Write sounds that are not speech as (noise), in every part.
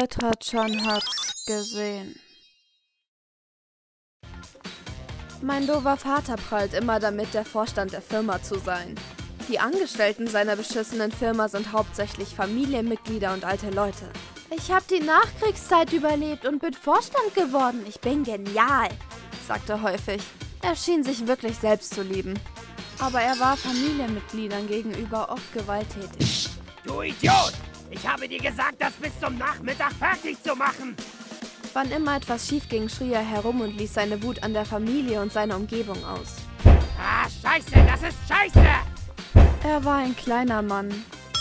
Eltratschan hat's gesehen. Mein doofer Vater prallt immer damit, der Vorstand der Firma zu sein. Die Angestellten seiner beschissenen Firma sind hauptsächlich Familienmitglieder und alte Leute. Ich habe die Nachkriegszeit überlebt und bin Vorstand geworden. Ich bin genial, sagte er häufig. Er schien sich wirklich selbst zu lieben. Aber er war Familienmitgliedern gegenüber oft gewalttätig. Du Idiot! Ich habe dir gesagt, das bis zum Nachmittag fertig zu machen. Wann immer etwas schief ging, schrie er herum und ließ seine Wut an der Familie und seiner Umgebung aus. Ah, scheiße, das ist scheiße! Er war ein kleiner Mann.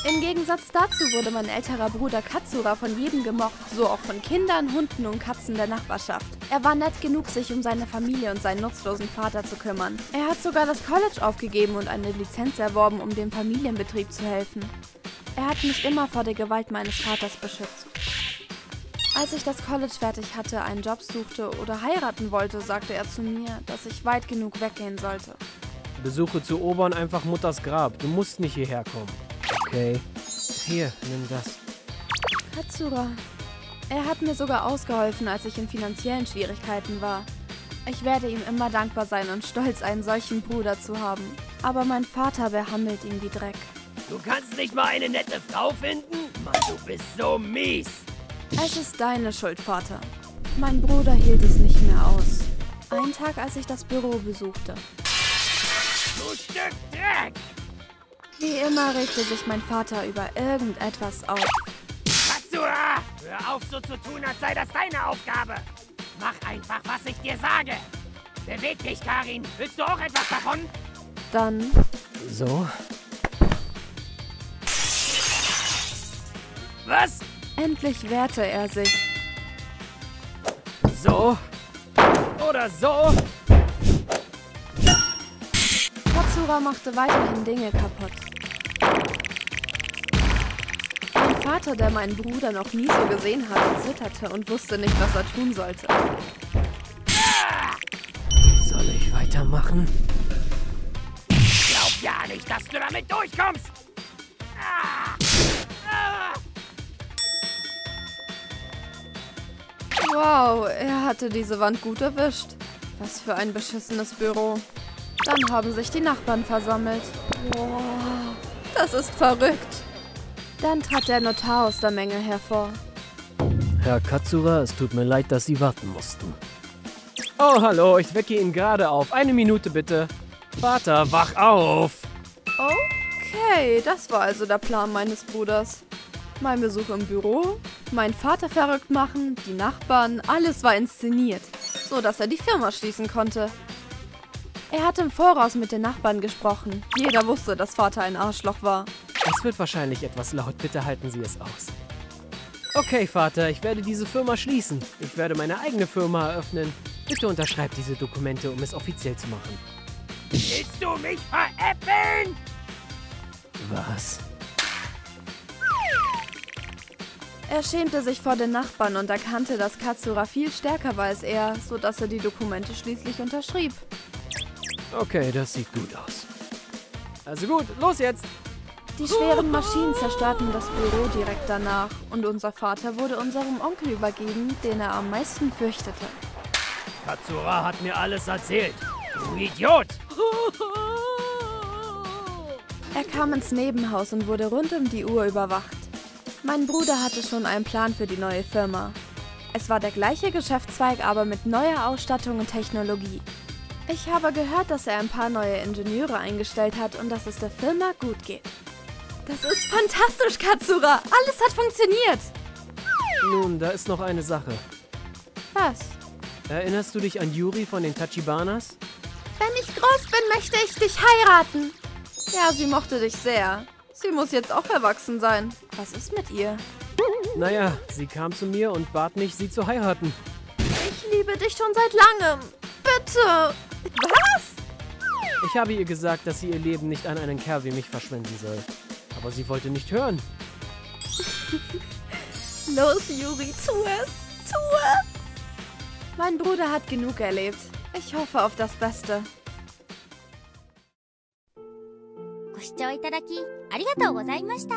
Im Gegensatz dazu wurde mein älterer Bruder Katsura von jedem gemocht, so auch von Kindern, Hunden und Katzen der Nachbarschaft. Er war nett genug, sich um seine Familie und seinen nutzlosen Vater zu kümmern. Er hat sogar das College aufgegeben und eine Lizenz erworben, um dem Familienbetrieb zu helfen. Er hat mich immer vor der Gewalt meines Vaters beschützt. Als ich das College fertig hatte, einen Job suchte oder heiraten wollte, sagte er zu mir, dass ich weit genug weggehen sollte. Besuche zu Obern einfach Mutters Grab. Du musst nicht hierher kommen. Okay. Hier, nimm das. Katsura. Er hat mir sogar ausgeholfen, als ich in finanziellen Schwierigkeiten war. Ich werde ihm immer dankbar sein und stolz, einen solchen Bruder zu haben. Aber mein Vater behandelt ihn wie Dreck. Du kannst nicht mal eine nette Frau finden? Mann, du bist so mies. Es ist deine Schuld, Vater. Mein Bruder hielt es nicht mehr aus. Einen Tag, als ich das Büro besuchte. Du Stück Dreck! Wie immer regte sich mein Vater über irgendetwas auf. Katsura! Hör auf so zu tun, als sei das deine Aufgabe. Mach einfach, was ich dir sage. Beweg dich, Karin. Willst du auch etwas davon? Dann So? Was? endlich wehrte er sich. So? Oder so? Katsura machte weiterhin Dinge kaputt. Mein Vater, der meinen Bruder noch nie so gesehen hatte, zitterte und wusste nicht, was er tun sollte. Soll ich weitermachen? Glaub ja nicht, dass du damit durchkommst. Wow, er hatte diese Wand gut erwischt. Was für ein beschissenes Büro. Dann haben sich die Nachbarn versammelt. Wow, das ist verrückt. Dann trat der Notar aus der Menge hervor. Herr Katsura, es tut mir leid, dass Sie warten mussten. Oh, hallo, ich wecke ihn gerade auf. Eine Minute bitte. Vater, wach auf! Okay, das war also der Plan meines Bruders. Mein Besuch im Büro, mein Vater verrückt machen, die Nachbarn, alles war inszeniert, so dass er die Firma schließen konnte. Er hat im Voraus mit den Nachbarn gesprochen. Jeder wusste, dass Vater ein Arschloch war. Es wird wahrscheinlich etwas laut, bitte halten Sie es aus. Okay, Vater, ich werde diese Firma schließen. Ich werde meine eigene Firma eröffnen. Bitte unterschreib diese Dokumente, um es offiziell zu machen. Willst du mich veräppeln? Was? Er schämte sich vor den Nachbarn und erkannte, dass Katsura viel stärker war als er, sodass er die Dokumente schließlich unterschrieb. Okay, das sieht gut aus. Also gut, los jetzt! Die schweren Maschinen zerstörten das Büro direkt danach und unser Vater wurde unserem Onkel übergeben, den er am meisten fürchtete. Katsura hat mir alles erzählt. Du Idiot! Er kam ins Nebenhaus und wurde rund um die Uhr überwacht. Mein Bruder hatte schon einen Plan für die neue Firma. Es war der gleiche Geschäftszweig, aber mit neuer Ausstattung und Technologie. Ich habe gehört, dass er ein paar neue Ingenieure eingestellt hat und dass es der Firma gut geht. Das ist fantastisch, Katsura! Alles hat funktioniert! Nun, da ist noch eine Sache. Was? Erinnerst du dich an Yuri von den Tachibanas? Wenn ich groß bin, möchte ich dich heiraten. Ja, sie mochte dich sehr. Sie muss jetzt auch erwachsen sein. Was ist mit ihr? Naja, sie kam zu mir und bat mich, sie zu heiraten. Ich liebe dich schon seit langem. Bitte. Was? Ich habe ihr gesagt, dass sie ihr Leben nicht an einen Kerl wie mich verschwenden soll. Aber sie wollte nicht hören. (laughs) Los, Yuri, tu es. Tu es. Mein Bruder hat genug erlebt. Ich hoffe auf das Beste. 聴いただきありがとうございました。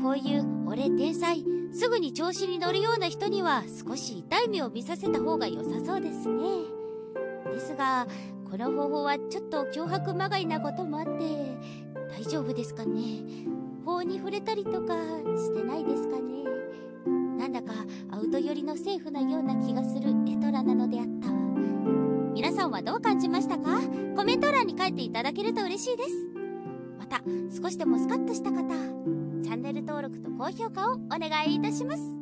こういう俺天才すぐに調子に乗るような人には少し痛い目を見させた方が良さそうですね。ですがこの方法はちょっと脅迫まがいなこともあって大丈夫ですかね？法に触れたりとかしてないですかね？なんだかアウト寄りのセーフなような気がするエトラなのであった皆さんはどう感じましたか？コメント欄に書いていただけると嬉しいです。方少しでもスカッとした方チャンネル登録と高評価をお願いいたします。